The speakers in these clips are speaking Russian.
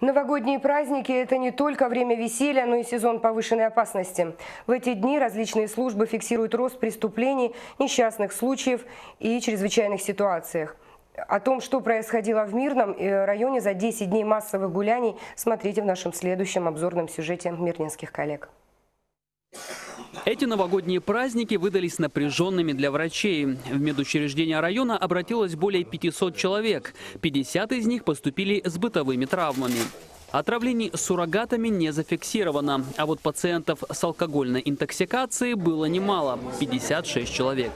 Новогодние праздники – это не только время веселья, но и сезон повышенной опасности. В эти дни различные службы фиксируют рост преступлений, несчастных случаев и чрезвычайных ситуациях. О том, что происходило в Мирном э, районе за 10 дней массовых гуляний, смотрите в нашем следующем обзорном сюжете мирнинских коллег. Эти новогодние праздники выдались напряженными для врачей. В медучреждение района обратилось более 500 человек. 50 из них поступили с бытовыми травмами. Отравлений суррогатами не зафиксировано, а вот пациентов с алкогольной интоксикацией было немало – 56 человек.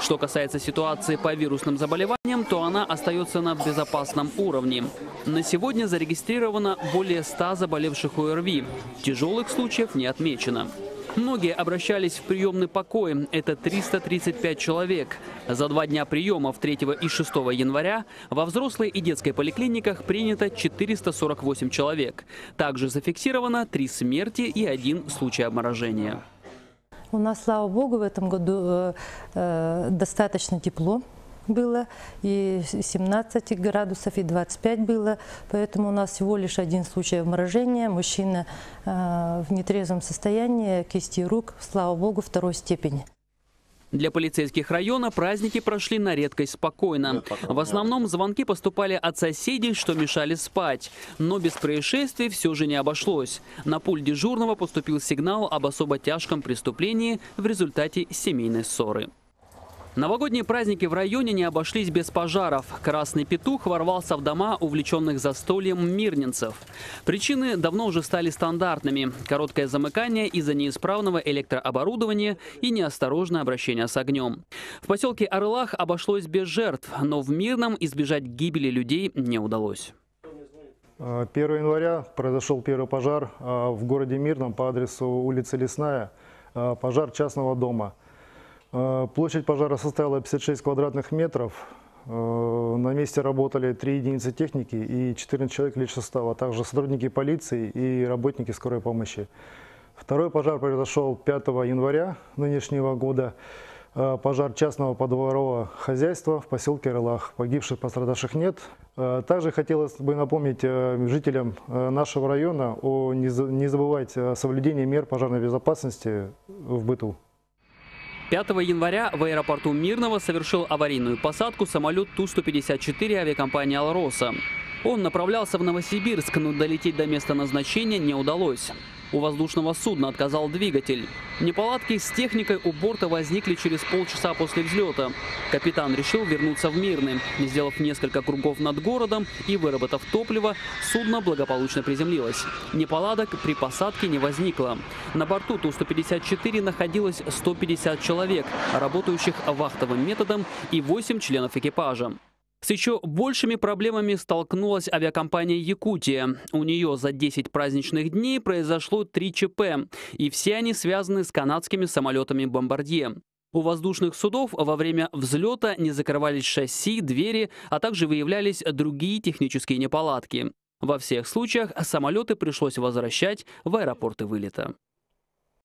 Что касается ситуации по вирусным заболеваниям, то она остается на безопасном уровне. На сегодня зарегистрировано более 100 заболевших ОРВИ. Тяжелых случаев не отмечено. Многие обращались в приемный покой. Это 335 человек. За два дня приемов 3 и 6 января во взрослой и детской поликлиниках принято 448 человек. Также зафиксировано три смерти и один случай обморожения. У нас, слава богу, в этом году э, э достаточно тепло было, и 17 градусов, и 25 было. Поэтому у нас всего лишь один случай обморожения. Мужчина э, в нетрезвом состоянии, кисти рук, слава богу, второй степени. Для полицейских района праздники прошли на редкость спокойно. В основном звонки поступали от соседей, что мешали спать. Но без происшествий все же не обошлось. На пульт дежурного поступил сигнал об особо тяжком преступлении в результате семейной ссоры. Новогодние праздники в районе не обошлись без пожаров. Красный петух ворвался в дома, увлеченных застольем мирнинцев. Причины давно уже стали стандартными. Короткое замыкание из-за неисправного электрооборудования и неосторожное обращение с огнем. В поселке Орлах обошлось без жертв, но в Мирном избежать гибели людей не удалось. 1 января произошел первый пожар а, в городе Мирном по адресу улицы Лесная. А, пожар частного дома – площадь пожара составила 56 квадратных метров. Э, на месте работали 3 единицы техники и 14 человек лишь состава, а также сотрудники полиции и работники скорой помощи. Второй пожар произошел 5 января нынешнего года. Э, пожар частного подворового хозяйства в поселке Рылах. Погибших, пострадавших нет. Также хотелось бы напомнить жителям нашего района о не забывать о соблюдении мер пожарной безопасности в быту. 5 января в аэропорту Мирного совершил аварийную посадку самолет Ту-154 авиакомпании «Алроса». Он направлялся в Новосибирск, но долететь до места назначения не удалось. У воздушного судна отказал двигатель. Неполадки с техникой у борта возникли через полчаса после взлета. Капитан решил вернуться в Мирный. Сделав несколько кругов над городом и выработав топливо, судно благополучно приземлилось. Неполадок при посадке не возникло. На борту Ту-154 находилось 150 человек, работающих вахтовым методом и 8 членов экипажа. С еще большими проблемами столкнулась авиакомпания «Якутия». У нее за 10 праздничных дней произошло 3 ЧП, и все они связаны с канадскими самолетами «Бомбардье». У воздушных судов во время взлета не закрывались шасси, двери, а также выявлялись другие технические неполадки. Во всех случаях самолеты пришлось возвращать в аэропорты вылета.